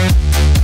Bye.